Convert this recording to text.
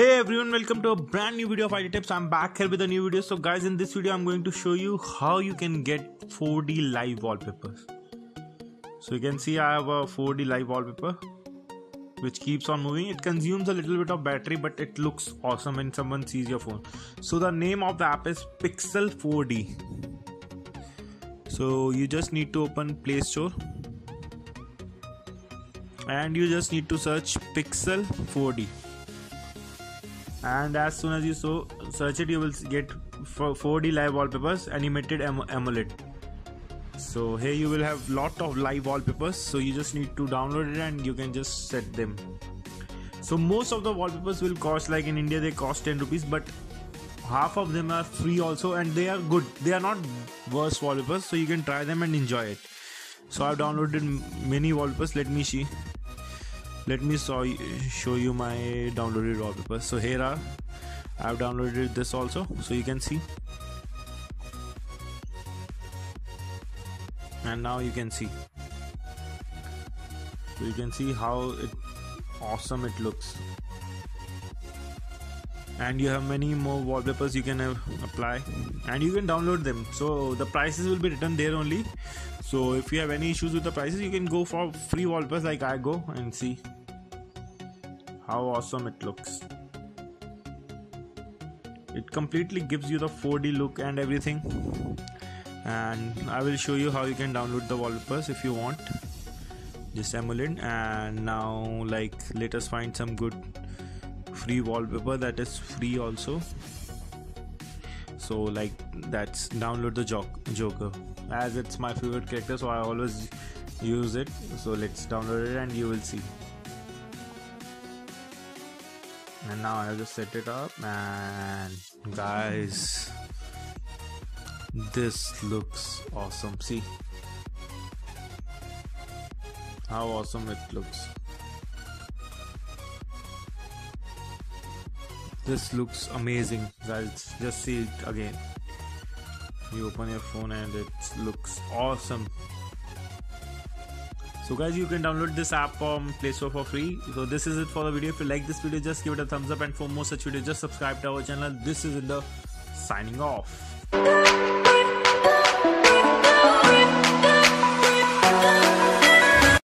Hey everyone, welcome to a brand new video of ID Tips. I'm back here with a new video. So guys, in this video, I'm going to show you how you can get 4D live wallpapers. So you can see I have a 4D live wallpaper which keeps on moving. It consumes a little bit of battery, but it looks awesome when someone sees your phone. So the name of the app is Pixel 4D. So you just need to open Play Store and you just need to search Pixel 4D and as soon as you so search it you will get 4d live wallpapers animated AMOLED. So here you will have lot of live wallpapers so you just need to download it and you can just set them. So most of the wallpapers will cost like in india they cost 10 rupees but half of them are free also and they are good. They are not worse wallpapers so you can try them and enjoy it. So i've downloaded many wallpapers. Let me see let me show you my downloaded wallpapers so here are I've downloaded this also so you can see. And now you can see. So you can see how it awesome it looks and you have many more wallpapers you can apply. And you can download them. So the prices will be written there only. So if you have any issues with the prices you can go for free wallpapers like I go and see how awesome it looks. It completely gives you the 4d look and everything. And I will show you how you can download the wallpapers if you want. Just AMOLED and now like let us find some good free wallpaper that is free also. So like that's download the joker. As it's my favorite character so i always use it. So let's download it and you will see. And now i'll just set it up and guys this looks awesome. See? How awesome it looks this looks amazing. Guys just see it again. You open your phone and it looks awesome. So guys you can download this app from play store for free. So this is it for the video. If you like this video just give it a thumbs up. And for more such videos just subscribe to our channel. This is in the signing off